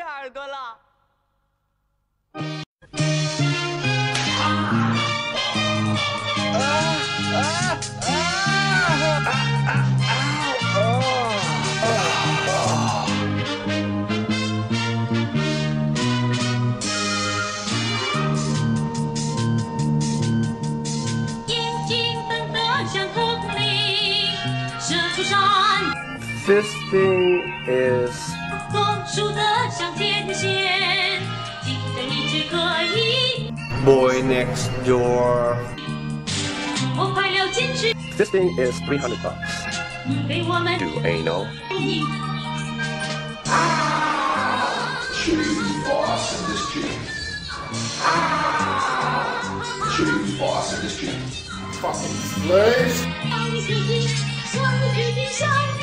耳朵了。眼睛瞪得像铜铃，射出闪，Fisting is 总数得像天线，竞争一直可以。 boy next door. 我快了坚持， Fisting is 300 bucks. 给我们 Do anal. 赢。 Choose boss in this gym. Choose boss in this gym. Fucking slaves. 向你致敬，向你致敬，向你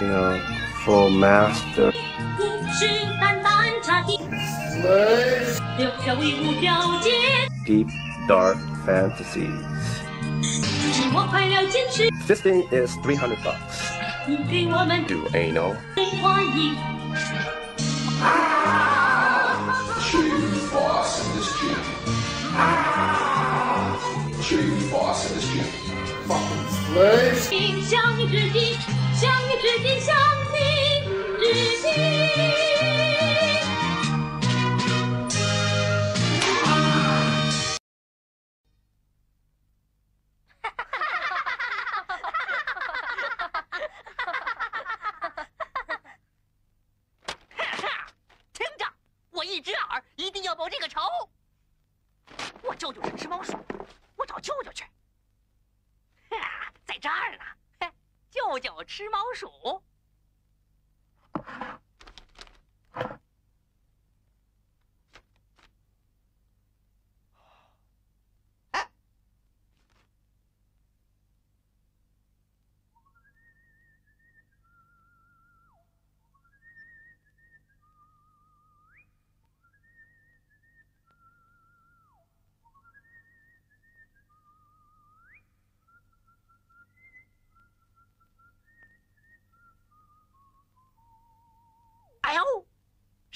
You know, full master.，Deep dark fantasies. This thing is 300 bucks. Do anal. Cheese boss in this gym. Cheese boss in this gym. 向你致敬向你致敬向你致敬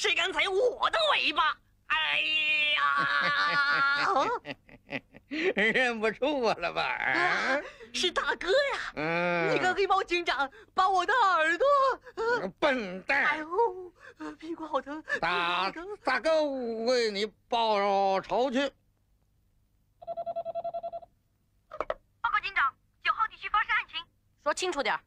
谁敢踩我的尾巴？哎呀！认不出我了吧？啊是大哥呀！嗯，那个黑猫警长把我的耳朵……笨蛋哎蛋！呦，屁股好疼，大哥！大哥为你报仇去。报告警长，九号地区发生案情，说清楚点儿。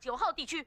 九号地区。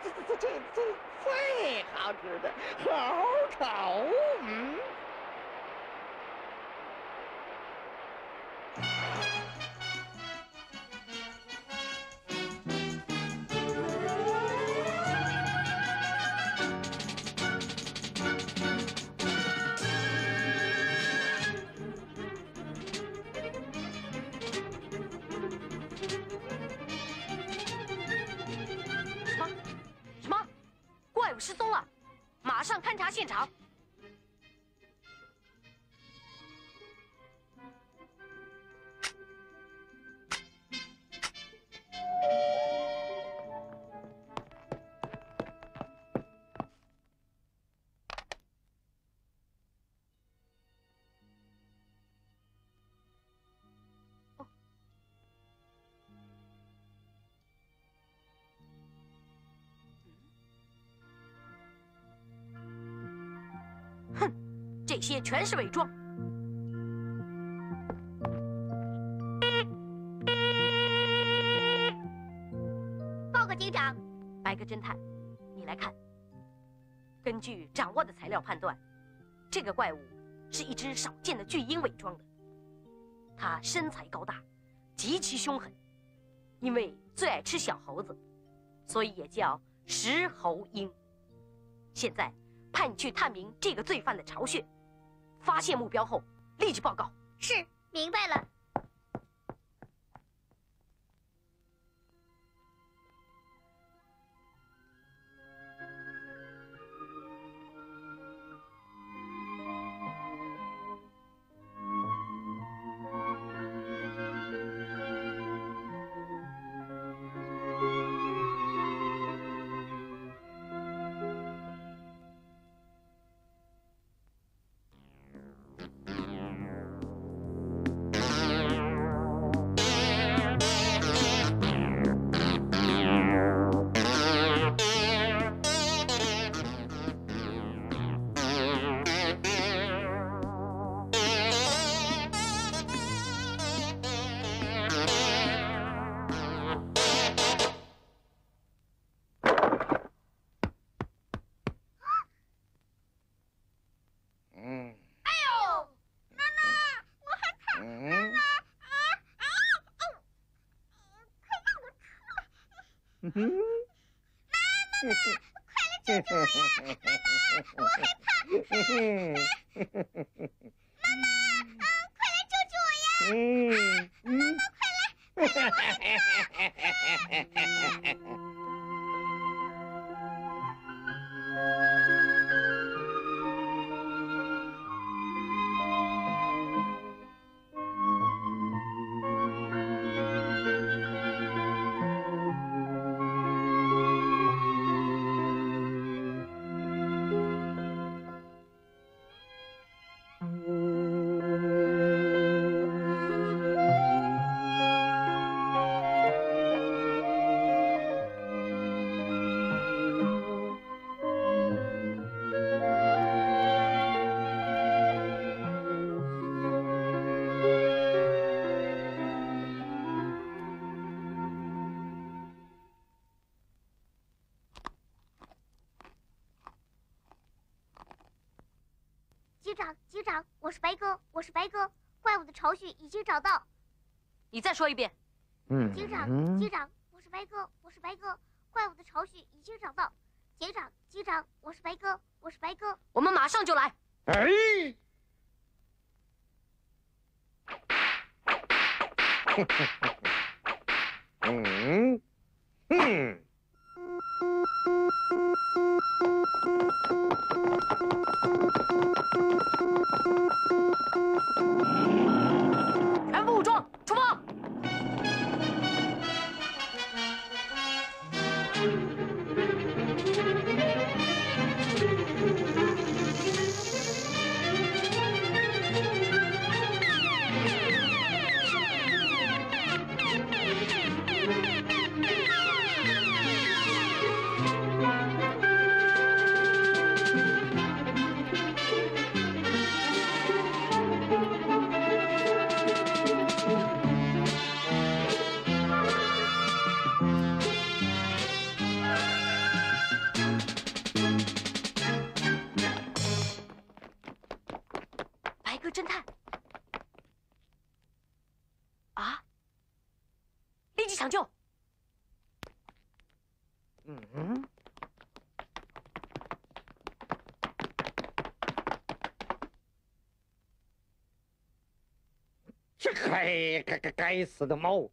这这这这最好吃的好丑，嗯。勘察现场。些全是伪装。报告警长，白鸽侦探，你来看。根据掌握的材料判断，这个怪物是一只少见的巨鹰伪装的。它身材高大，极其凶狠，因为最爱吃小猴子，所以也叫石猴鹰。现在派你去探明这个罪犯的巢穴，发现目标后立即报告。是明白了。我呀！妈妈，我害怕。我是白鸽，我是白鸽，怪物的巢穴已经找到。你再说一遍。嗯警长，警长，我是白鸽，我是白鸽，怪物的巢穴已经找到。警长，警长，我是白鸽，我是白鸽。我们马上就来。哎，嗯 嗯。全副武装，出发！抢救！嗯，这该该该该死的猫！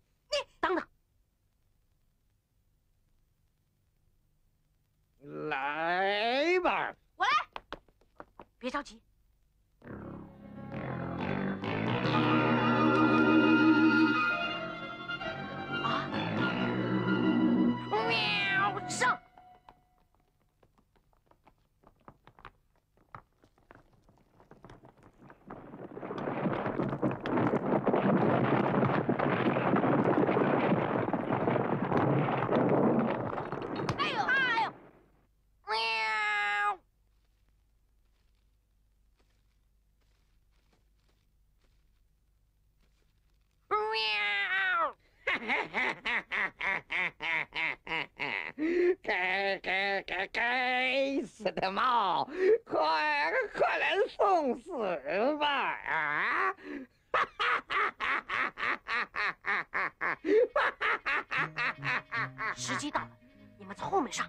的猫，快快来送死吧！啊！时机到了，你们从后面上。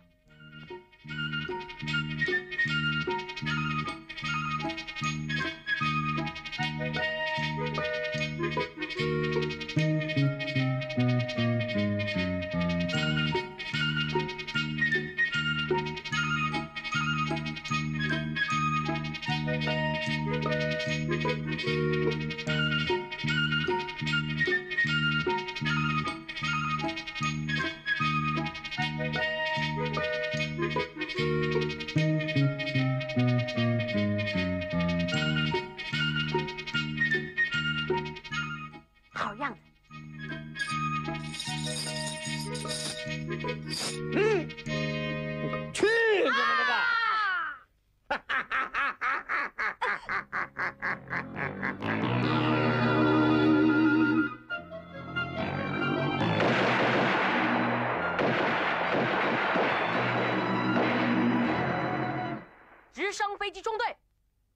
直升飞机中队，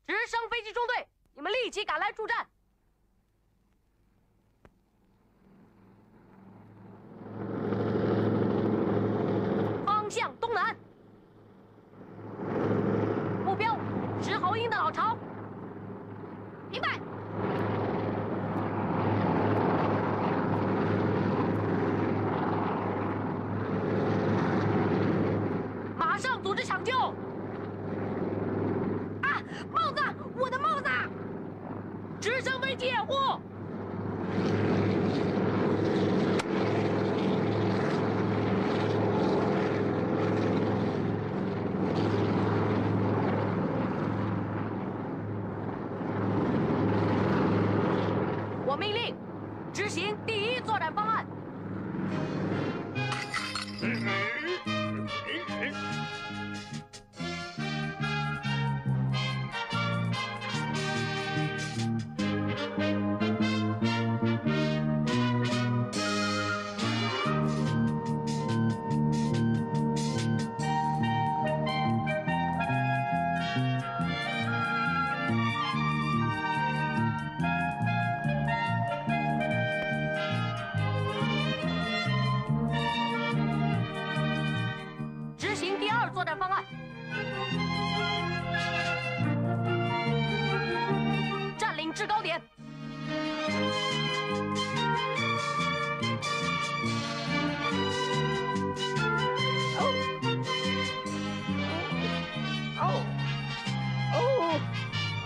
直升飞机中队，你们立即赶来助战。方向东南，目标石猴鹰的老巢。明白。马上组织抢救。帽子，我的帽子！直升飞机掩护。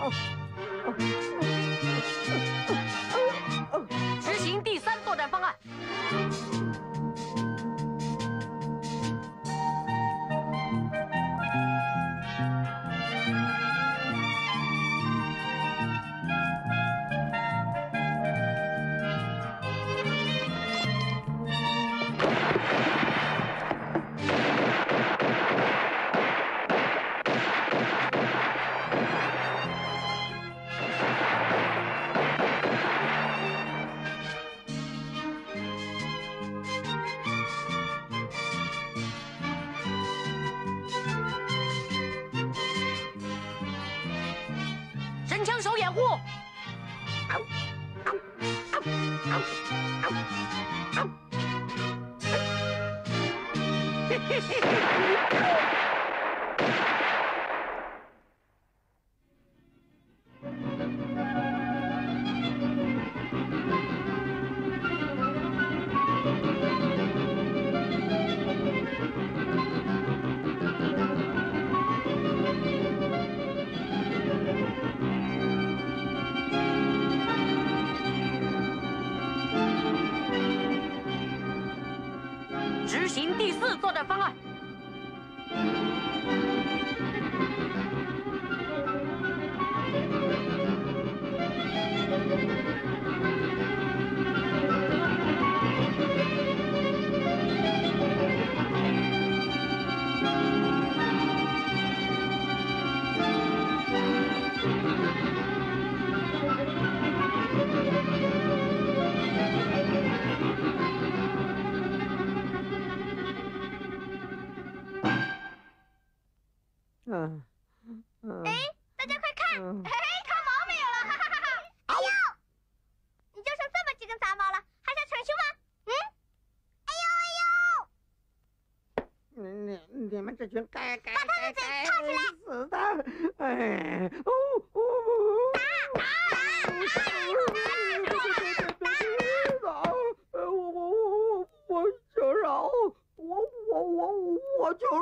哦！神枪手掩护。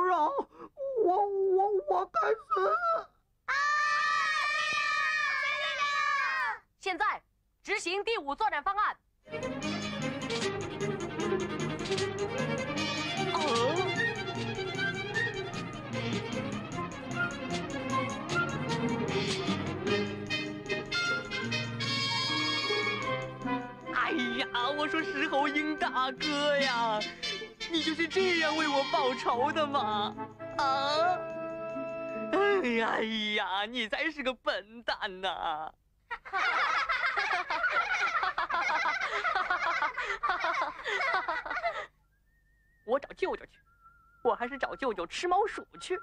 饶！我我我该死！啊！现在执行第五作战方就是这样为我报仇的吗？啊！哎呀，你才是个笨蛋呐！我找舅舅去，我还是找舅舅吃猫鼠去。